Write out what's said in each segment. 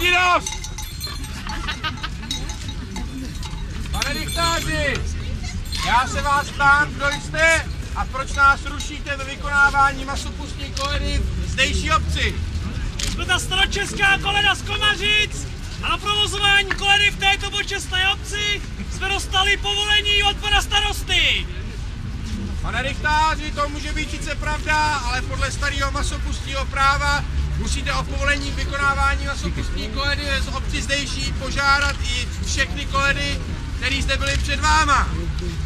dost! Pane diktáři, já se vás ptám, kdo jste a proč nás rušíte ve vykonávání masopustní koledy v zdejší obci? Jsme ta staročeská koleda z Komařic a na provozování koledy v této počestné obci jsme dostali povolení od pana starosty. Pane diktáři, to může být sice pravda, ale podle starého masopustního práva musíte o povolení k vykonávání masopustní koledy z obci zdejší požádat i všechny koledy, které zde byly před váma.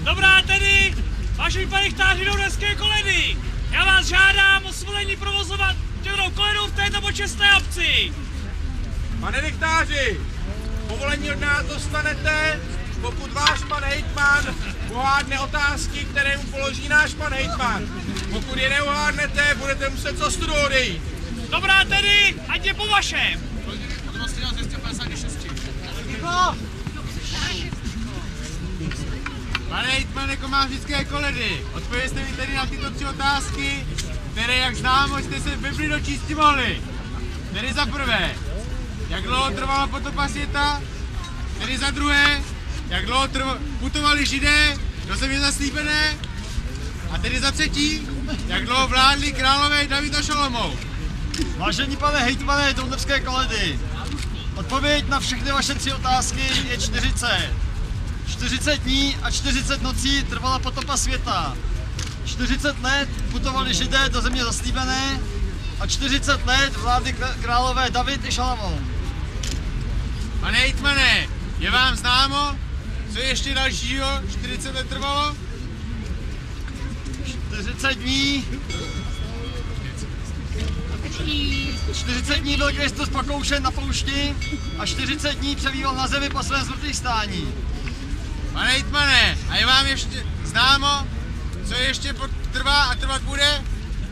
Dobrá tedy, vážení pane chtáři Douneské koledy, já vás žádám o svolení provozovat tělou koledu v této počestné obci. Pane diktáři, povolení od nás dostanete, pokud váš pan hejtman uhádne otázky, které mu položí náš pan hejtman. Pokud je neuhádnete, budete muset co studu odejít. Dobrá tedy, ať je po vašem. Pane hejtmane Komářické koledy, odpovězte mi tedy na tyto tři otázky, které, jak známo, jste se v Bibli dočíst mohli. Tedy za prvé, jak dlouho trvala potopa světa? Tedy za druhé, jak dlouho trv- putovali židé do země zaslíbené? A tedy za třetí, jak dlouho vládli králové David a Šalomou? Vážený pane hejtmane Donevské koledy, odpověď na všechny vaše tři otázky je 40. 40 dní a 40 nocí trvala potopa světa. 40 let putovali židé do země zaslíbené a 40 let krá- králové David i Šalamón. Pane hejtmane, je vám známo, co ještě dalšího 40 let trvalo? 40 dní 40 dní byl Kristus pokoušen na poušti a 40 dní přebýval na zemi po svém zmrtvých stání. Pane hejtmane, a je vám ještě známo, co ještě trvá a trvat bude?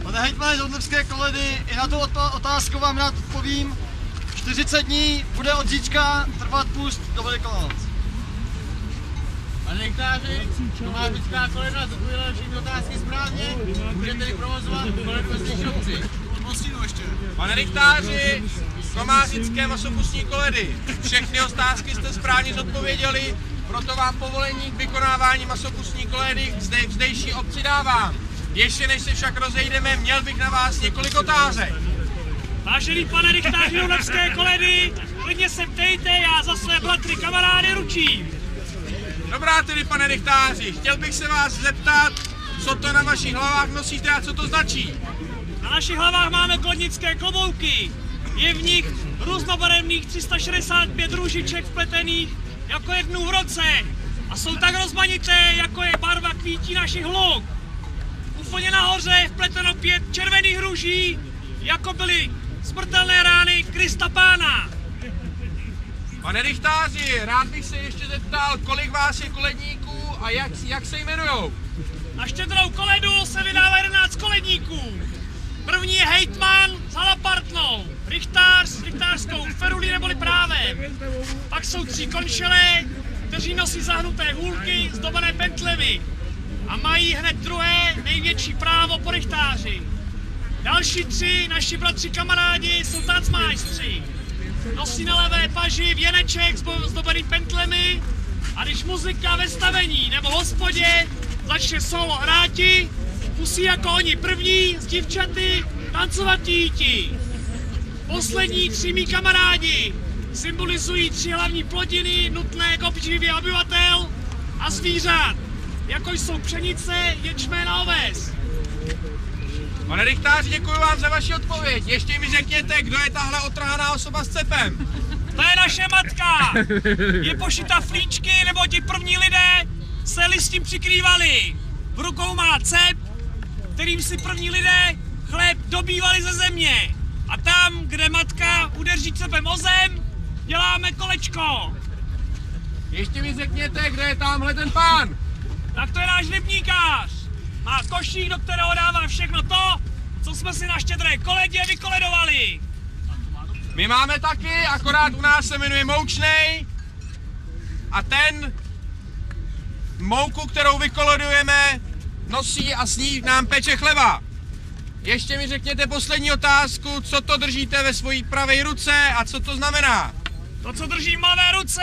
Pane hejtmane z Odlebské koledy, i na tu otá- otázku vám rád odpovím. 40 dní bude od zítřka trvat půst do Velikonoc. Pane diktáři, Komářická koleda zodpověděla všechny otázky správně, můžete tedy provozovat koledu ve zdejší obci. Pane diktáři, Komářické masopustní koledy, všechny otázky jste správně zodpověděli, proto vám povolení k vykonávání masopustní koledy zde, v zdejší obci dávám. Ještě než se však rozejdeme, měl bych na vás několik otázek. Vážený pane diktáři Donevské koledy, klidně se ptejte, já za své bratry kamarády ručím. Dobrá tedy, pane diktáři, chtěl bych se vás zeptat, co to na vašich hlavách nosíte a co to značí. Na našich hlavách máme kladnické klobouky. Je v nich různobarevných 365 růžiček vpletených jako jednu v roce. A jsou tak rozmanité, jako je barva kvítí našich hluk. Úplně nahoře je vpleteno pět červených růží, jako byly smrtelné rány Krista Pána. Pane Richtáři, rád bych se ještě zeptal, kolik vás je koledníků a jak, jak se jmenujou? Na štědrou koledu se vydává 11 koledníků. První je hejtman s halapartnou, richtář s richtářskou ferulí neboli právem. Pak jsou tři konšelé, kteří nosí zahnuté hůlky zdobené pentlemi a mají hned druhé největší právo po richtáři. Další tři naši bratři kamarádi jsou tancmájstři. Nosí na levé paži věneček zdobený pentlemi a když muzika ve stavení nebo hospodě začne solo hráti, musí jako oni první s divčaty tancovat títi. Poslední tři mý kamarádi symbolizují tři hlavní plodiny nutné k obživě obyvatel a zvířat, jako jsou pšenice, ječmen a oves. Pane Richtáři, děkuji vám za vaši odpověď. Ještě mi řekněte, kdo je tahle otrhaná osoba s cepem. To je naše matka! Je pošita flíčky, nebo ti první lidé se listím přikrývali. V rukou má cep, kterým si první lidé chléb dobývali ze země. A tam, kde matka udeří cepem o zem, děláme kolečko. Ještě mi řekněte, kdo je tamhle ten pán. Tak to je náš rybníkář. Má košík, do kterého dává všechno to, co jsme si na štědré koledě vykoledovali. My máme taky, akorát u nás se jmenuje Moučnej. A ten mouku, kterou vykolodujeme, nosí a s ní nám peče chleba. Ještě mi řekněte poslední otázku, co to držíte ve své pravé ruce a co to znamená. To, co držím v malé ruce,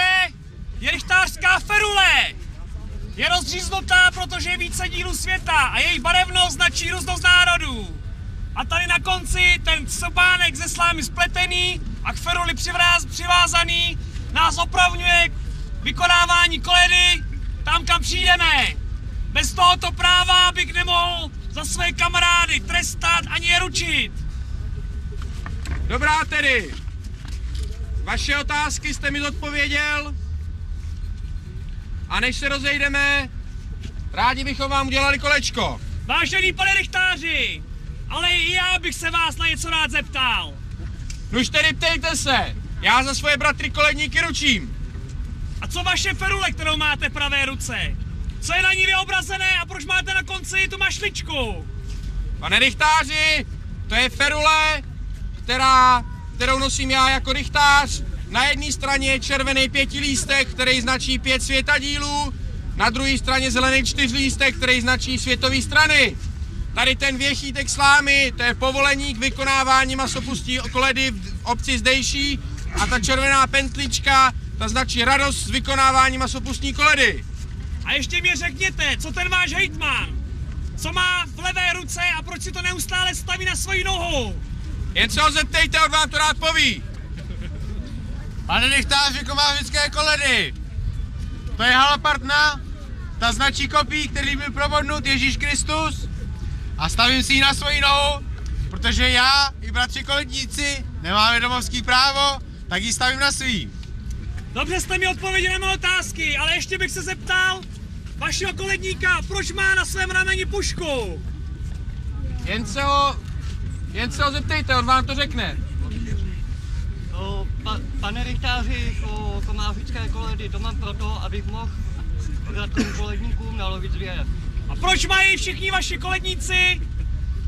je rychtářská ferule. Je rozříznutá, protože je více dílů světa a její barevnost značí různost národů. A tady na konci ten sobánek ze slámy spletený a k feruli přivráz, přivázaný nás opravňuje k vykonávání koledy tam, kam přijdeme. Bez tohoto práva bych nemohl za své kamarády trestat ani je ručit. Dobrá tedy. Vaše otázky jste mi zodpověděl. A než se rozejdeme, rádi bychom vám udělali kolečko. Vážený pane Richtáři, ale i já bych se vás na něco rád zeptal. Nuž tedy ptejte se. Já za svoje bratry koledníky ručím. A co vaše ferule, kterou máte v pravé ruce? Co je na ní vyobrazené a proč máte na konci tu mašličku? Pane rychtáři, to je ferule, která, kterou nosím já jako rychtář. Na jedné straně je červený pětilístek, který značí pět světadílů, na druhé straně zelený čtyřlístek, který značí světové strany. Tady ten věchýtek slámy, to je povolení k vykonávání masopustí koledy v obci zdejší a ta červená pentlička, ta značí radost z vykonávání masopustní koledy. A ještě mi řekněte, co ten váš hejtman? Co má v levé ruce a proč si to neustále staví na svoji nohu? Jen se ho zeptejte, on vám to rád poví. Pane nechtáři komářické koledy, to je halapartna, ta značí kopí, který byl probodnut Ježíš Kristus a stavím si ji na svoji nohu, protože já i bratři koledníci nemáme domovský právo, tak ji stavím na svý. Dobře jste mi odpověděli na mé otázky, ale ještě bych se zeptal vašeho koledníka, proč má na svém rameni pušku? Jen se ho, jen se ho zeptejte, on vám to řekne. O, pa, pane Richtáři, o komářické koledy, to mám proto, abych mohl bratrům koledníkům nalovit zvěr. A proč mají všichni vaši koledníci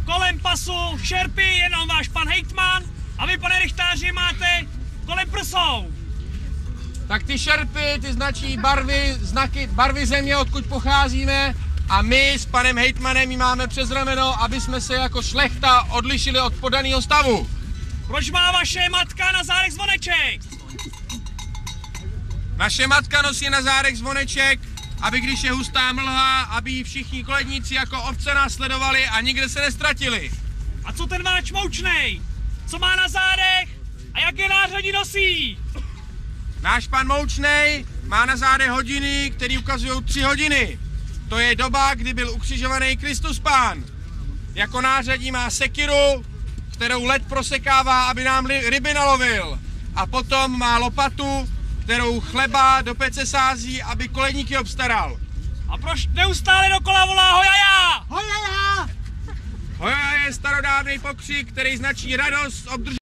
kolem pasu šerpy, jenom váš pan hejtman a vy, pane Richtáři, máte kolem prsou? Tak ty šerpy, ty značí barvy, znaky, barvy země, odkud pocházíme a my s panem hejtmanem ji máme přes rameno, aby jsme se jako šlechta odlišili od podaného stavu. Proč má vaše matka na zádech zvoneček? Naše matka nosí na zádech zvoneček, aby když je hustá mlha, aby ji všichni koledníci jako ovce následovali a nikde se nestratili. A co ten váš moučnej? Co má na zádech? A jaké nářadí nosí? Náš pan Moučnej má na zádech hodiny, které ukazují tři hodiny. To je doba, kdy byl ukřižovaný Kristus Pán. Jako nářadí má sekiru, kterou led prosekává, aby nám ryby nalovil. A potom má lopatu, kterou chleba do pece sází, aby koledníky obstaral. A proč neustále dokola volá hojaja? Hoja je starodávný pokřik, který značí radost obdržení